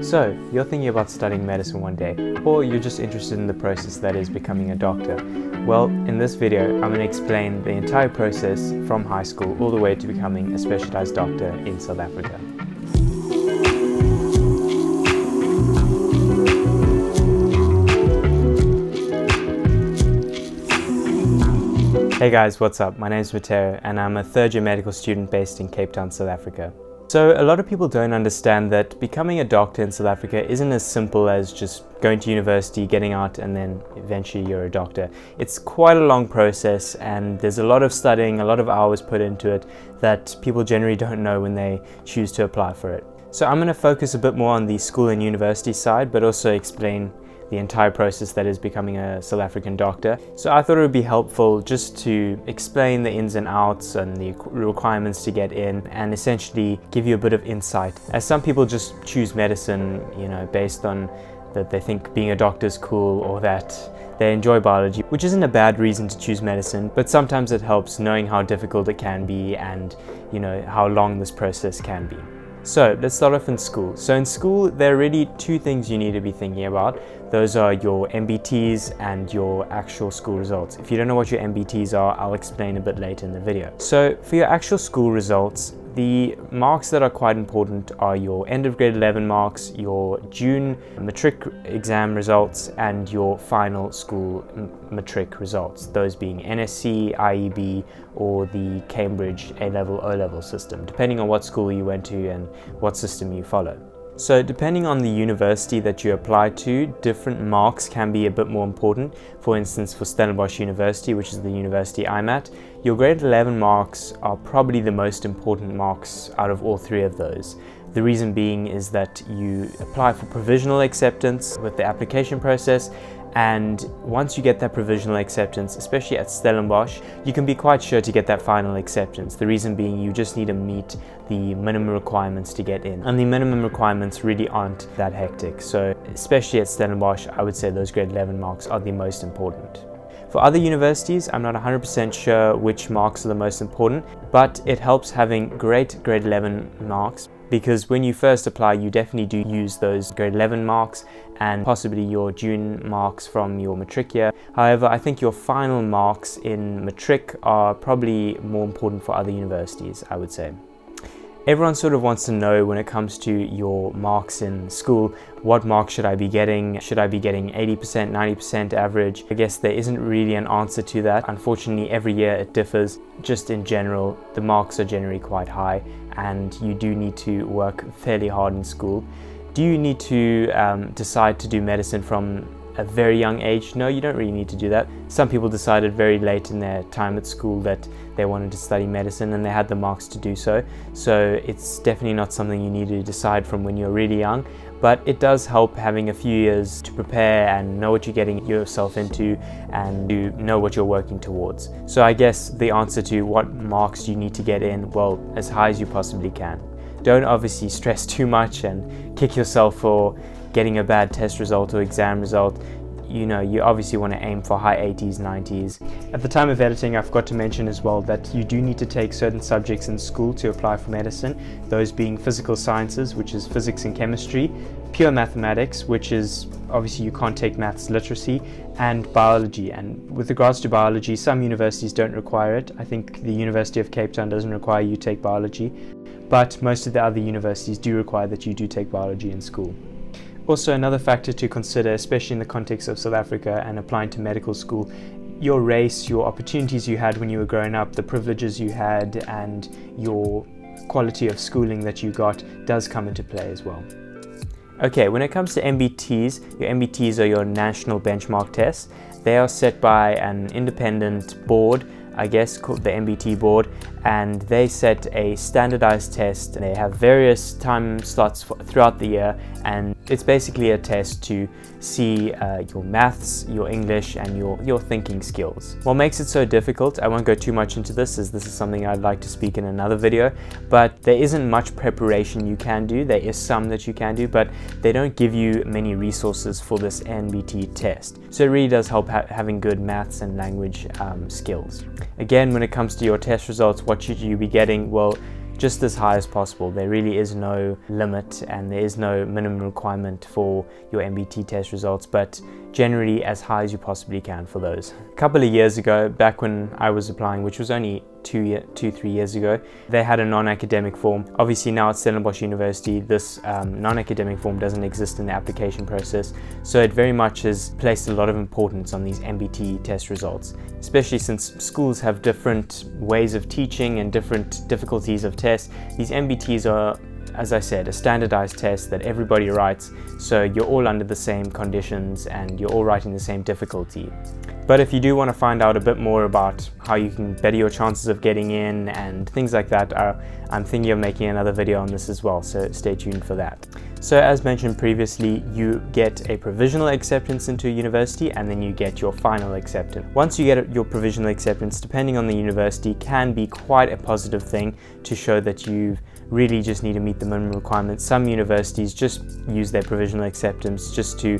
So, you're thinking about studying medicine one day, or you're just interested in the process that is becoming a doctor. Well, in this video, I'm going to explain the entire process from high school all the way to becoming a specialized doctor in South Africa. Hey guys, what's up? My name is Matteo and I'm a third year medical student based in Cape Town, South Africa. So a lot of people don't understand that becoming a doctor in South Africa isn't as simple as just going to university, getting out and then eventually you're a doctor. It's quite a long process and there's a lot of studying, a lot of hours put into it that people generally don't know when they choose to apply for it. So I'm going to focus a bit more on the school and university side but also explain the entire process that is becoming a South African doctor. So I thought it would be helpful just to explain the ins and outs and the requirements to get in and essentially give you a bit of insight. As some people just choose medicine, you know, based on that they think being a doctor is cool or that they enjoy biology, which isn't a bad reason to choose medicine, but sometimes it helps knowing how difficult it can be and, you know, how long this process can be. So let's start off in school. So in school, there are really two things you need to be thinking about. Those are your NBTs and your actual school results. If you don't know what your NBTs are, I'll explain a bit later in the video. So for your actual school results, the marks that are quite important are your end of grade 11 marks, your June matric exam results, and your final school matric results, those being NSC, IEB, or the Cambridge A-level, O-level system, depending on what school you went to and what system you follow. So depending on the university that you apply to, different marks can be a bit more important. For instance, for Stellenbosch University, which is the university I'm at, your grade 11 marks are probably the most important marks out of all three of those. The reason being is that you apply for provisional acceptance with the application process and once you get that provisional acceptance, especially at Stellenbosch, you can be quite sure to get that final acceptance. The reason being you just need to meet the minimum requirements to get in. And the minimum requirements really aren't that hectic. So especially at Stellenbosch, I would say those grade 11 marks are the most important. For other universities, I'm not 100% sure which marks are the most important, but it helps having great grade 11 marks because when you first apply you definitely do use those grade 11 marks and possibly your June marks from your matric year. However, I think your final marks in matric are probably more important for other universities, I would say. Everyone sort of wants to know when it comes to your marks in school, what marks should I be getting? Should I be getting 80%, 90% average? I guess there isn't really an answer to that. Unfortunately, every year it differs. Just in general, the marks are generally quite high and you do need to work fairly hard in school. Do you need to um, decide to do medicine from a very young age? No, you don't really need to do that. Some people decided very late in their time at school that they wanted to study medicine and they had the marks to do so. So it's definitely not something you need to decide from when you're really young, but it does help having a few years to prepare and know what you're getting yourself into and to know what you're working towards. So I guess the answer to what marks you need to get in, well, as high as you possibly can. Don't obviously stress too much and kick yourself for getting a bad test result or exam result, you know, you obviously want to aim for high 80s, 90s. At the time of editing, I forgot to mention as well that you do need to take certain subjects in school to apply for medicine, those being physical sciences, which is physics and chemistry, pure mathematics, which is obviously you can't take maths literacy, and biology. And with regards to biology, some universities don't require it. I think the University of Cape Town doesn't require you take biology, but most of the other universities do require that you do take biology in school. Also, another factor to consider, especially in the context of South Africa and applying to medical school, your race, your opportunities you had when you were growing up, the privileges you had, and your quality of schooling that you got does come into play as well. Okay, when it comes to NBTs, your NBTs are your national benchmark tests. They are set by an independent board I guess, called the NBT board, and they set a standardized test. They have various time slots for, throughout the year, and it's basically a test to see uh, your maths, your English, and your, your thinking skills. What makes it so difficult, I won't go too much into this as this is something I'd like to speak in another video, but there isn't much preparation you can do. There is some that you can do, but they don't give you many resources for this NBT test. So it really does help ha having good maths and language um, skills. Again, when it comes to your test results, what should you be getting? Well, just as high as possible. There really is no limit and there is no minimum requirement for your NBT test results, but generally as high as you possibly can for those. A couple of years ago, back when I was applying, which was only two, year, two three years ago, they had a non-academic form. Obviously now at Stellenbosch University, this um, non-academic form doesn't exist in the application process, so it very much has placed a lot of importance on these NBT test results, especially since schools have different ways of teaching and different difficulties of tests. These NBTs are as I said, a standardized test that everybody writes, so you're all under the same conditions and you're all writing the same difficulty. But if you do want to find out a bit more about how you can better your chances of getting in and things like that, uh, I'm thinking of making another video on this as well, so stay tuned for that. So as mentioned previously, you get a provisional acceptance into a university and then you get your final acceptance. Once you get your provisional acceptance, depending on the university, can be quite a positive thing to show that you've really just need to meet the minimum requirements. Some universities just use their provisional acceptance just to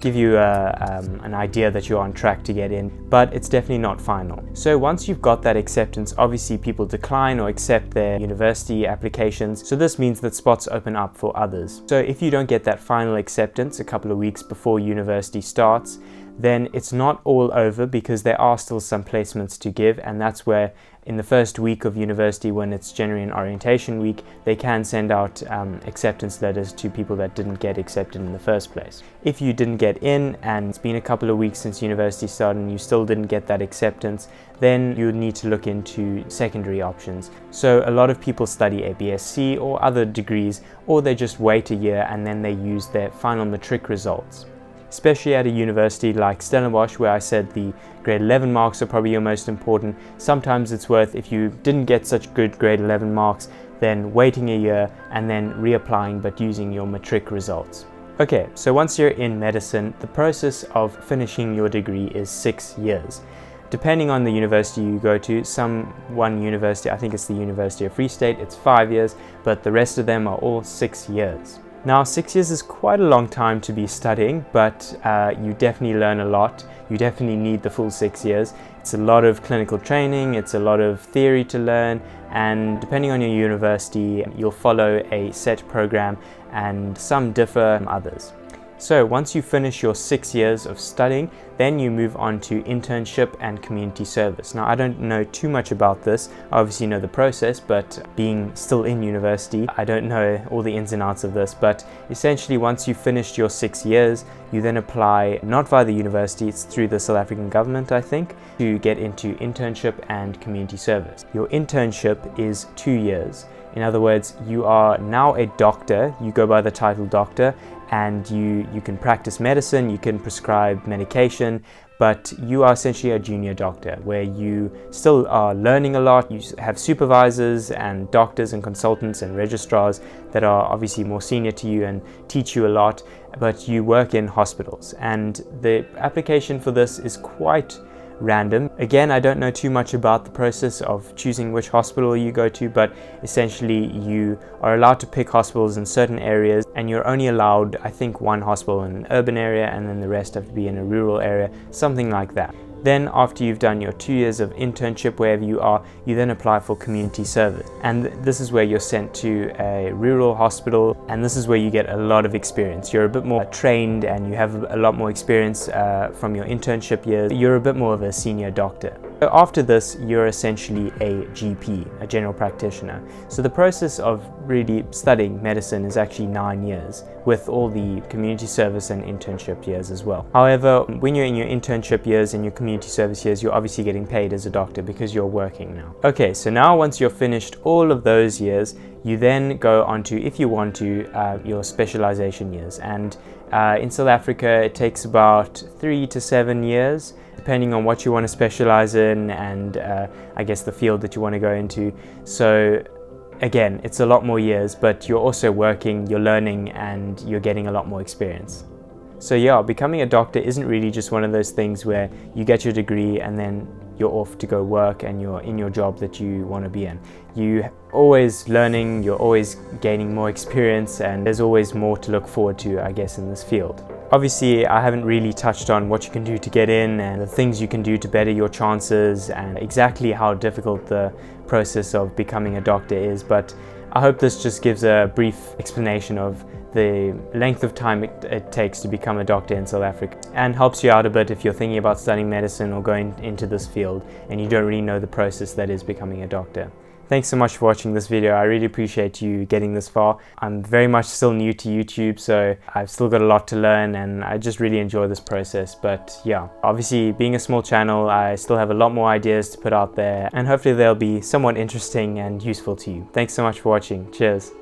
give you a, um, an idea that you're on track to get in, but it's definitely not final. So once you've got that acceptance, obviously people decline or accept their university applications. So this means that spots open up for others. So if you don't get that final acceptance a couple of weeks before university starts, then it's not all over because there are still some placements to give and that's where in the first week of university when it's generally an orientation week they can send out um, acceptance letters to people that didn't get accepted in the first place. If you didn't get in and it's been a couple of weeks since university started and you still didn't get that acceptance then you need to look into secondary options. So a lot of people study ABSC or other degrees or they just wait a year and then they use their final matric results especially at a university like Stellenbosch where I said the grade 11 marks are probably your most important. Sometimes it's worth, if you didn't get such good grade 11 marks, then waiting a year and then reapplying but using your matric results. Okay, so once you're in medicine, the process of finishing your degree is six years. Depending on the university you go to, some one university, I think it's the University of Free State, it's five years, but the rest of them are all six years. Now, six years is quite a long time to be studying, but uh, you definitely learn a lot. You definitely need the full six years. It's a lot of clinical training, it's a lot of theory to learn, and depending on your university, you'll follow a set program, and some differ from others. So once you finish your six years of studying, then you move on to internship and community service. Now I don't know too much about this, I obviously know the process, but being still in university, I don't know all the ins and outs of this, but essentially once you've finished your six years, you then apply not via the university, it's through the South African government I think, to get into internship and community service. Your internship is two years. In other words, you are now a doctor, you go by the title doctor, and you, you can practice medicine, you can prescribe medication, but you are essentially a junior doctor where you still are learning a lot. You have supervisors and doctors and consultants and registrars that are obviously more senior to you and teach you a lot, but you work in hospitals. And the application for this is quite random. Again, I don't know too much about the process of choosing which hospital you go to, but essentially you are allowed to pick hospitals in certain areas and you're only allowed, I think, one hospital in an urban area and then the rest have to be in a rural area, something like that. Then after you've done your two years of internship wherever you are, you then apply for community service. And this is where you're sent to a rural hospital and this is where you get a lot of experience. You're a bit more trained and you have a lot more experience uh, from your internship years. You're a bit more of a senior doctor. After this, you're essentially a GP, a general practitioner. So the process of really studying medicine is actually nine years with all the community service and internship years as well. However, when you're in your internship years and your community service years, you're obviously getting paid as a doctor because you're working now. Okay, so now once you're finished all of those years, you then go on to, if you want to, uh, your specialization years. And uh, in South Africa, it takes about three to seven years depending on what you want to specialize in and uh, I guess the field that you want to go into. So again, it's a lot more years, but you're also working, you're learning, and you're getting a lot more experience. So yeah, becoming a doctor isn't really just one of those things where you get your degree and then you're off to go work and you're in your job that you want to be in. You're always learning, you're always gaining more experience, and there's always more to look forward to, I guess, in this field. Obviously, I haven't really touched on what you can do to get in and the things you can do to better your chances and exactly how difficult the process of becoming a doctor is, but I hope this just gives a brief explanation of the length of time it, it, takes to become a doctor in South Africa and helps you out a bit if you're thinking about studying medicine or going into this field and you don't really know the process that is becoming a doctor. Thanks so much for watching this video. I really appreciate you getting this far. I'm very much still new to YouTube, so I've still got a lot to learn and I just really enjoy this process. But yeah, obviously being a small channel, I still have a lot more ideas to put out there and hopefully they'll be somewhat interesting and useful to you. Thanks so much for watching. Cheers.